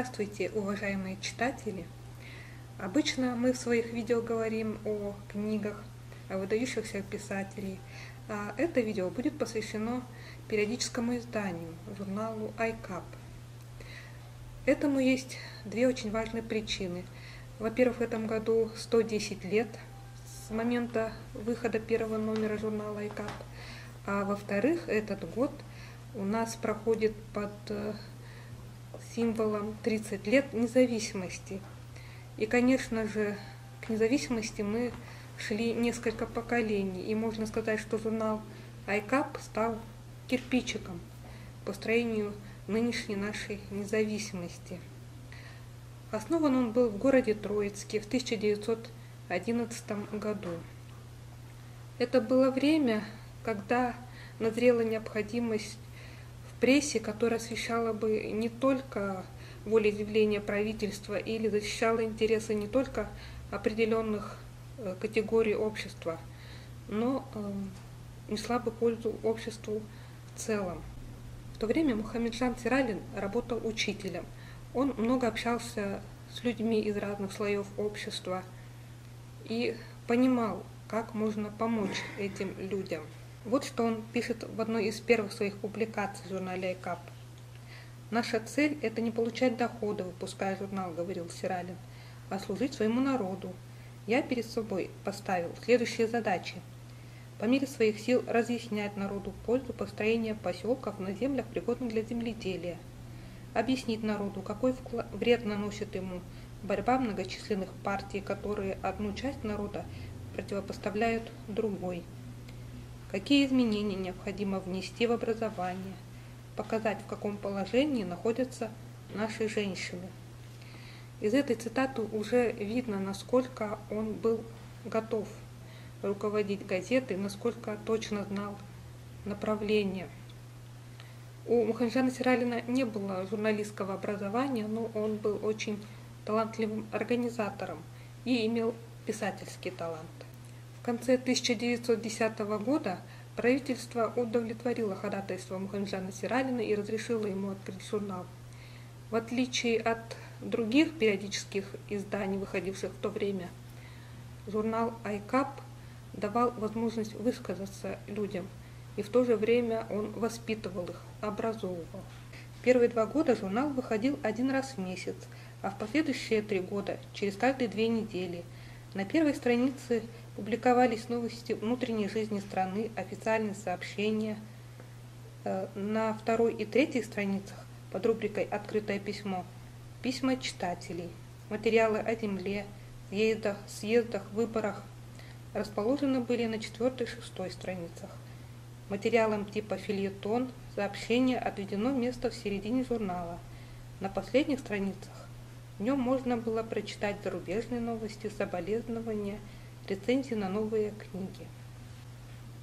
Здравствуйте, уважаемые читатели! Обычно мы в своих видео говорим о книгах, выдающихся писателей, а это видео будет посвящено периодическому изданию, журналу iCap. Этому есть две очень важные причины. Во-первых, в этом году 110 лет с момента выхода первого номера журнала iCap, а во-вторых, этот год у нас проходит под э, символом 30 лет независимости. И, конечно же, к независимости мы шли несколько поколений. И можно сказать, что журнал ICAP стал кирпичиком по строению нынешней нашей независимости. Основан он был в городе Троицке в 1911 году. Это было время, когда назрела необходимость прессе, которая освещала бы не только волеизъявление правительства или защищала интересы не только определенных э, категорий общества, но э, несла бы пользу обществу в целом. В то время Мухаммеджан Тиралин работал учителем. Он много общался с людьми из разных слоев общества и понимал, как можно помочь этим людям. Вот что он пишет в одной из первых своих публикаций в журнале «Айкап». «Наша цель – это не получать доходы, выпуская журнал», – говорил Сиралин, – «а служить своему народу. Я перед собой поставил следующие задачи. По мере своих сил разъяснять народу пользу построения поселков на землях, пригодных для земледелия. Объяснить народу, какой вред наносит ему борьба многочисленных партий, которые одну часть народа противопоставляют другой – какие изменения необходимо внести в образование, показать, в каком положении находятся наши женщины. Из этой цитаты уже видно, насколько он был готов руководить газетой, насколько точно знал направление. У Мухамеджана Сиралина не было журналистского образования, но он был очень талантливым организатором и имел писательский талант. В конце 1910 года правительство удовлетворило ходатайство Мухамеджана Сиралина и разрешило ему открыть журнал. В отличие от других периодических изданий, выходивших в то время, журнал «Айкап» давал возможность высказаться людям, и в то же время он воспитывал их, образовывал. Первые два года журнал выходил один раз в месяц, а в последующие три года – через каждые две недели. На первой странице – Публиковались новости внутренней жизни страны, официальные сообщения. Э, на второй и третьей страницах под рубрикой «Открытое письмо» письма читателей, материалы о земле, съездах, съездах, выборах расположены были на четвертой и шестой страницах. Материалам типа фильетон, сообщение отведено место в середине журнала. На последних страницах в нем можно было прочитать зарубежные новости, соболезнования – рецензии на новые книги.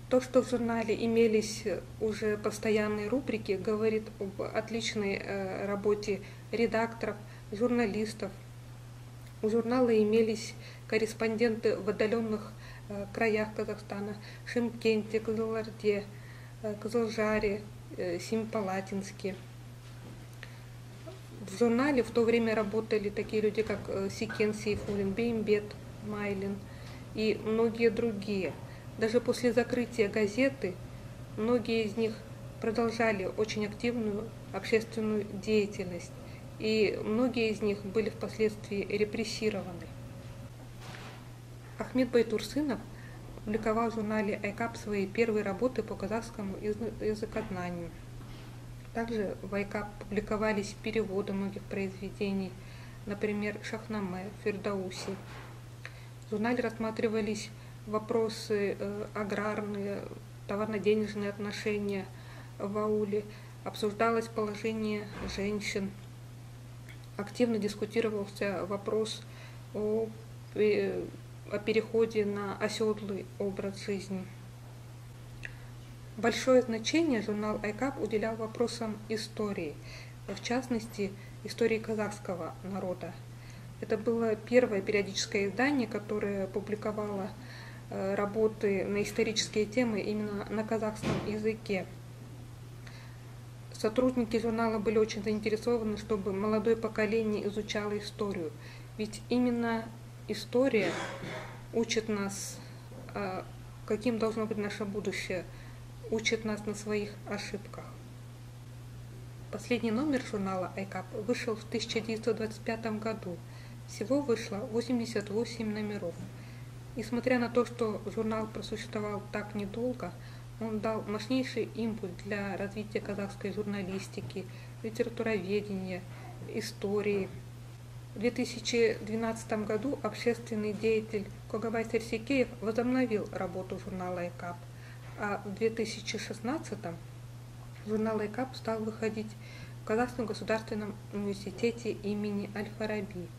То, что в журнале имелись уже постоянные рубрики, говорит об отличной э, работе редакторов, журналистов. У журнала имелись корреспонденты в отдаленных э, краях Казахстана, Шимкенте, Кызылорде, э, Кызылжаре, Семипалатинске. В журнале в то время работали такие люди, как Сикен Сейфулин, Беймбет Майлин – и многие другие. Даже после закрытия газеты многие из них продолжали очень активную общественную деятельность, и многие из них были впоследствии репрессированы. Ахмед Байтурсынов публиковал в журнале «Айкап» свои первые работы по казахскому языкознанию. Также в «Айкап» публиковались переводы многих произведений, например, Шахнаме, Фердауси, в журнале рассматривались вопросы э, аграрные, товарно-денежные отношения в ауле, обсуждалось положение женщин, активно дискутировался вопрос о, о переходе на оседлый образ жизни. Большое значение журнал «Айкап» уделял вопросам истории, в частности, истории казахского народа – это было первое периодическое издание, которое публиковало э, работы на исторические темы именно на казахском языке. сотрудники журнала были очень заинтересованы, чтобы молодое поколение изучало историю. Ведь именно история учит нас, а, каким должно быть наше будущее, учит нас на своих ошибках. Последний номер журнала ICAP вышел в 1925 году. Всего вышло 88 номеров. Несмотря на то, что журнал просуществовал так недолго, он дал мощнейший импульс для развития казахской журналистики, литературоведения, истории. В 2012 году общественный деятель Когабай Серсикеев возобновил работу журнала «Экап», а в 2016 журнал «Экап» стал выходить в Казахском государственном университете имени Аль-Фараби –